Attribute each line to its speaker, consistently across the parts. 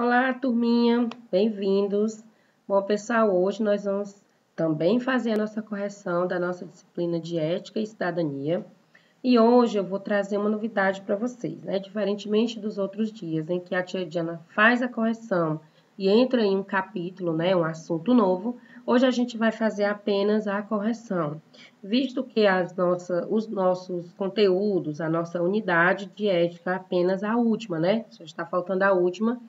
Speaker 1: Olá, turminha, bem-vindos. Bom, pessoal, hoje nós vamos também fazer a nossa correção da nossa disciplina de Ética e Cidadania. E hoje eu vou trazer uma novidade para vocês, né? Diferentemente dos outros dias em que a tia Diana faz a correção e entra em um capítulo, né, um assunto novo, hoje a gente vai fazer apenas a correção, visto que as os nossos conteúdos, a nossa unidade de ética é apenas a última, né? Só está faltando a última.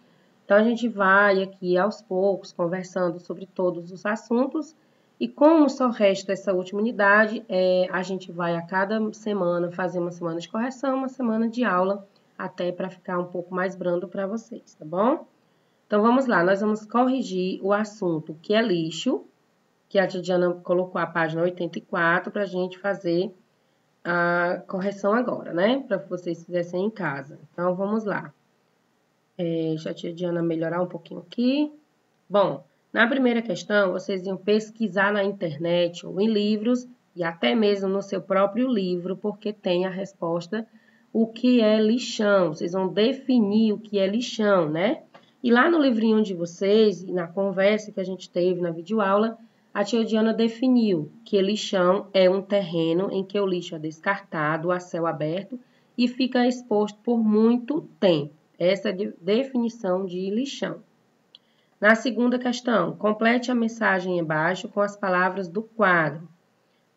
Speaker 1: Então, a gente vai aqui aos poucos conversando sobre todos os assuntos e como só resta essa última unidade, é, a gente vai a cada semana fazer uma semana de correção, uma semana de aula, até para ficar um pouco mais brando para vocês, tá bom? Então, vamos lá, nós vamos corrigir o assunto que é lixo, que a Diana colocou a página 84 para a gente fazer a correção agora, né? Para vocês fizessem em casa. Então, vamos lá. É, a tia Diana melhorar um pouquinho aqui. Bom, na primeira questão, vocês iam pesquisar na internet ou em livros e até mesmo no seu próprio livro, porque tem a resposta o que é lixão. Vocês vão definir o que é lixão, né? E lá no livrinho de vocês, e na conversa que a gente teve na videoaula, a tia Diana definiu que lixão é um terreno em que o lixo é descartado a céu aberto e fica exposto por muito tempo. Essa é a definição de lixão. Na segunda questão, complete a mensagem embaixo com as palavras do quadro.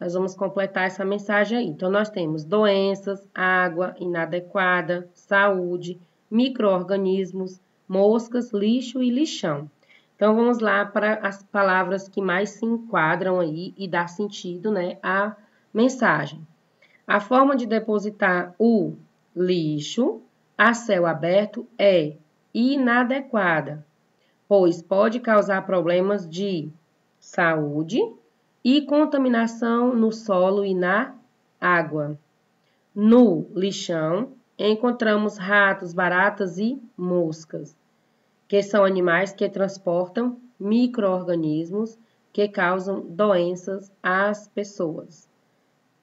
Speaker 1: Nós vamos completar essa mensagem aí. Então, nós temos doenças, água inadequada, saúde, micro-organismos, moscas, lixo e lixão. Então, vamos lá para as palavras que mais se enquadram aí e dá sentido né, à mensagem. A forma de depositar o lixo a céu aberto é inadequada, pois pode causar problemas de saúde e contaminação no solo e na água. No lixão, encontramos ratos, baratas e moscas que são animais que transportam micro-organismos que causam doenças às pessoas.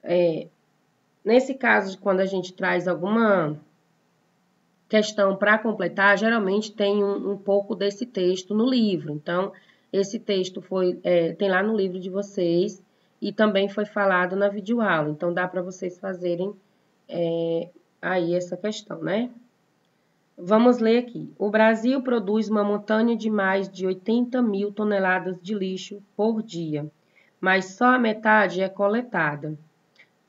Speaker 1: É, nesse caso, quando a gente traz alguma questão para completar, geralmente tem um, um, pouco desse texto no livro. Então, esse texto foi é, tem lá no livro de vocês e também foi falado na videoaula. Então, dá para vocês fazerem é, aí essa questão, né? Vamos ler aqui. O Brasil produz uma montanha de mais de 80 mil toneladas de lixo por dia, mas só a metade é coletada.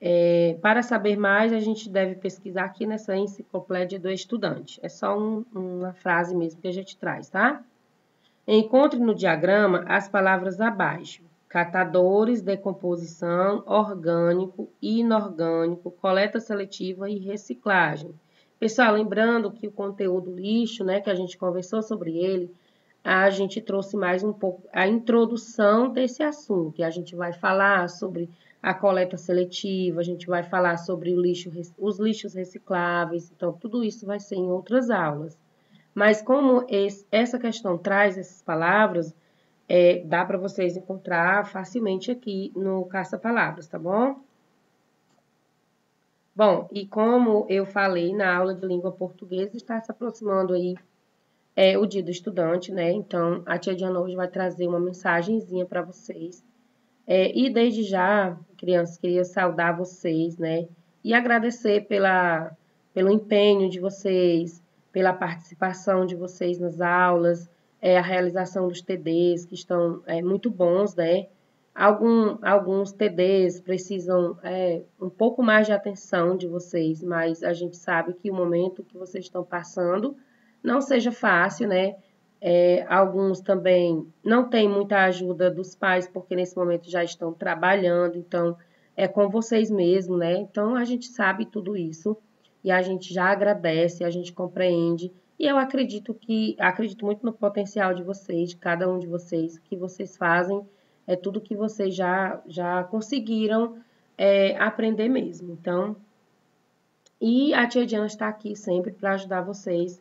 Speaker 1: É, para saber mais, a gente deve pesquisar aqui nessa enciclopédia do estudante. É só um, uma frase mesmo que a gente traz, tá? Encontre no diagrama as palavras abaixo: catadores, decomposição, orgânico, inorgânico, coleta seletiva e reciclagem. Pessoal, lembrando que o conteúdo lixo, né, que a gente conversou sobre ele, a gente trouxe mais um pouco a introdução desse assunto. E a gente vai falar sobre a coleta seletiva, a gente vai falar sobre lixo, os lixos recicláveis, então tudo isso vai ser em outras aulas. Mas como esse, essa questão traz essas palavras, é, dá para vocês encontrar facilmente aqui no Caça-Palavras, tá bom? Bom, e como eu falei na aula de língua portuguesa, está se aproximando aí é, o dia do estudante, né? Então, a tia Diana hoje vai trazer uma mensagenzinha para vocês. É, e desde já, crianças, queria saudar vocês, né? E agradecer pela, pelo empenho de vocês, pela participação de vocês nas aulas, é, a realização dos TDs, que estão é, muito bons, né? Algum, alguns TDs precisam é, um pouco mais de atenção de vocês, mas a gente sabe que o momento que vocês estão passando não seja fácil, né? É, alguns também não têm muita ajuda dos pais, porque nesse momento já estão trabalhando, então é com vocês mesmo, né? Então a gente sabe tudo isso e a gente já agradece, a gente compreende. E eu acredito que acredito muito no potencial de vocês, de cada um de vocês, que vocês fazem é tudo que vocês já, já conseguiram é, aprender mesmo. Então, e a tia Diana está aqui sempre para ajudar vocês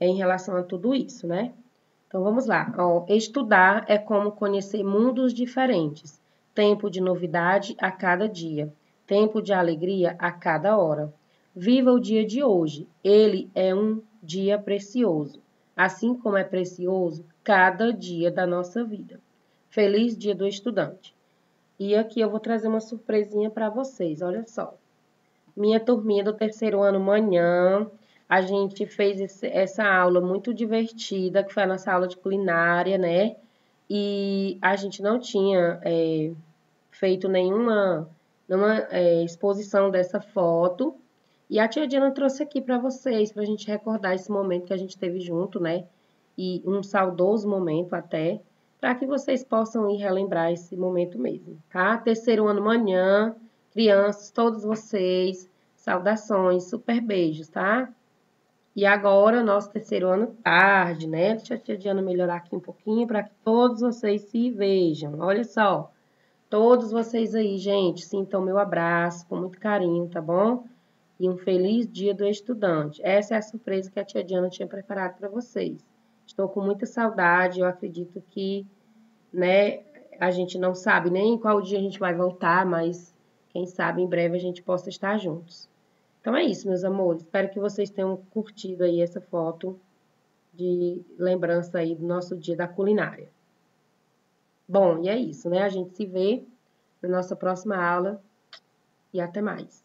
Speaker 1: em relação a tudo isso, né? Então, vamos lá. Ó, estudar é como conhecer mundos diferentes. Tempo de novidade a cada dia. Tempo de alegria a cada hora. Viva o dia de hoje. Ele é um dia precioso. assim como é precioso cada dia da nossa vida. Feliz Dia do Estudante! E aqui eu vou trazer uma surpresinha para vocês, olha só. Minha turminha do terceiro ano manhã, a gente fez esse, essa aula muito divertida, que foi a nossa aula de culinária, né? E a gente não tinha é, feito nenhuma, nenhuma é, exposição dessa foto. E a tia Diana trouxe aqui para vocês, para a gente recordar esse momento que a gente teve junto, né? E um saudoso momento até, para que vocês possam ir relembrar esse momento mesmo, tá? Terceiro ano manhã, crianças, todos vocês, saudações, super beijos, tá? E agora, nosso terceiro ano tarde, né? Deixa a tia Diana melhorar aqui um pouquinho para que todos vocês se vejam. Olha só, todos vocês aí, gente, sintam meu abraço com muito carinho, tá bom? e um feliz dia do estudante. Essa é a surpresa que a tia Diana tinha preparado para vocês. Estou com muita saudade, eu acredito que, né, a gente não sabe nem qual dia a gente vai voltar, mas quem sabe em breve a gente possa estar juntos. Então é isso, meus amores. Espero que vocês tenham curtido aí essa foto de lembrança aí do nosso dia da culinária. Bom, e é isso, né? A gente se vê na nossa próxima aula e até mais.